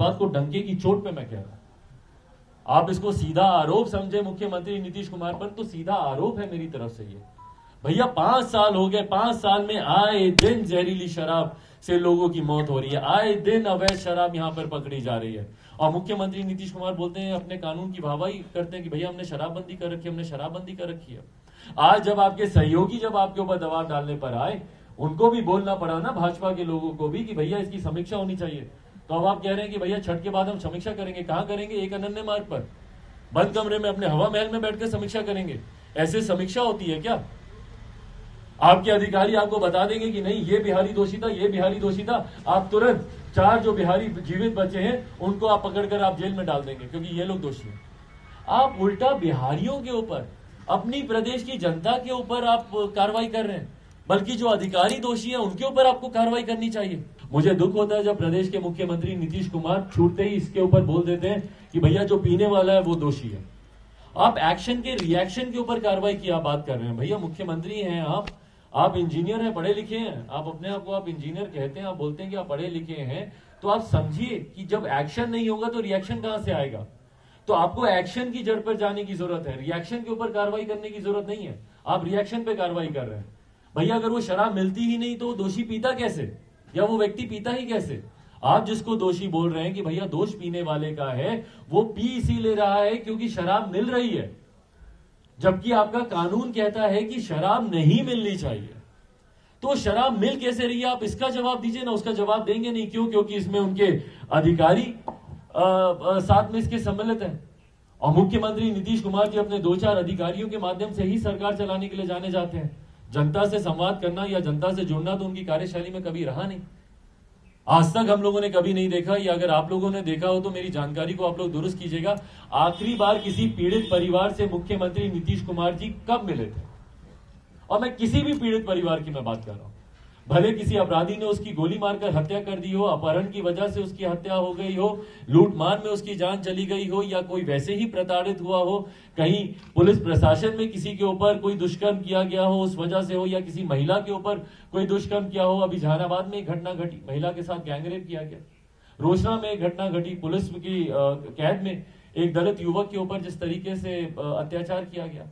बात को डंके की चोट पे मैं कह रहा हूँ। आप इसको सीधा आरोप समझे मुख्यमंत्री नीतीश कुमार पर तो सीधा आरोप है मेरी तरफ़ से ये। भैया, पाँच साल हो गए, पाँच साल में आए दिन जहरीली शराब से लोगों की मौत हो रही है। आए दिन अवैध शराब यहाँ पर पकड़ी जा रही है। और मुख्यमंत्री नीतीश कुमार बोलते हैं, अपने कानून की वाहवाही करते हैं कि भैया, हमने शराबबंदी कर रखी है, हमने शराबबंदी कर रखी है। आज जब आपके सहयोगी जब आपके ऊपर दबाव डालने पर आए, उनको भी बोलना पड़ा ना भाजपा के लोगों को भी कि भैया, इसकी समीक्षा होनी चाहिए। तो अब आप कह रहे हैं कि भैया छठ के बाद हम समीक्षा करेंगे। कहाँ करेंगे? एक अनन्य मार्ग पर। बंद कमरे में अपने हवा महल में बैठकर समीक्षा करेंगे। ऐसे समीक्षा होती है क्या? आपके अधिकारी आपको बता देंगे कि नहीं, ये बिहारी दोषी था, ये बिहारी दोषी था। आप तुरंत चार जो बिहारी जीवित बचे हैं, उनको आप पकड़कर आप जेल में डाल देंगे, क्योंकि ये लोग दोषी हैं। आप उल्टा बिहारियों के ऊपर, अपनी प्रदेश की जनता के ऊपर आप कार्रवाई कर रहे हैं। बल्कि जो अधिकारी दोषी है, उनके ऊपर आपको कार्रवाई करनी चाहिए। मुझे दुख होता है जब प्रदेश के मुख्यमंत्री नीतीश कुमार छूटते ही इसके ऊपर बोल देते हैं कि भैया जो पीने वाला है, वो दोषी है। आप एक्शन के, रिएक्शन के ऊपर कार्रवाई की आप बात कर रहे हैं। भैया, मुख्यमंत्री हैं आप। आप इंजीनियर हैं, पढ़े लिखे हैं। आप अपने आप को आप इंजीनियर कहते हैं, आप बोलते हैं कि आप पढ़े लिखे हैं। तो आप समझिए कि जब एक्शन नहीं होगा तो रिएक्शन कहाँ से आएगा? तो आपको एक्शन की जड़ पर जाने की ज़रूरत है। रिएक्शन के ऊपर कार्रवाई करने की ज़रूरत नहीं है। आप रिएक्शन पे कार्रवाई कर रहे हैं। भैया अगर वो शराब मिलती ही नहीं तो वो दोषी पीता कैसे? या वो व्यक्ति पीता ही कैसे? आप जिसको दोषी बोल रहे हैं कि भैया दोष पीने वाले का है वो पी इसी ले रहा है क्योंकि शराब मिल रही है। जबकि आपका कानून कहता है कि शराब नहीं मिलनी चाहिए। तो शराब मिल कैसे रही है? आप इसका जवाब दीजिए ना उसका जवाब देंगे नहीं। क्यों? क्योंकि इसमें उनके अधिकारी आ, आ, साथ में इसके सम्मिलित हैं। और मुख्यमंत्री नीतीश कुमार जी अपने दो चार अधिकारियों के माध्यम से ही सरकार चलाने के लिए जाने जाते हैं। जनता से संवाद करना या जनता से जुड़ना तो उनकी कार्यशैली में कभी रहा नहीं। आज तक हम लोगों ने कभी नहीं देखा, या अगर आप लोगों ने देखा हो तो मेरी जानकारी को आप लोग दुरुस्त कीजिएगा। आखिरी बार किसी पीड़ित परिवार से मुख्यमंत्री नीतीश कुमार जी कब मिले थे? और मैं किसी भी पीड़ित परिवार की मैं बात कर रहा हूँ। भले किसी अपराधी ने उसकी गोली मारकर हत्या कर दी हो, अपहरण की वजह से उसकी हत्या हो गई हो, लूटमार में उसकी जान चली गई हो, या कोई वैसे ही प्रताड़ित हुआ हो, कहीं पुलिस प्रशासन में किसी के ऊपर कोई दुष्कर्म किया गया हो उस वजह से हो, या किसी महिला के ऊपर कोई दुष्कर्म किया हो, अभी जहानाबाद में घटना घटी, महिला के साथ गैंगरेप किया गया। रोशना में घटना घटी, पुलिस की कैद में एक दलित युवक के ऊपर जिस तरीके से अत्याचार किया गया।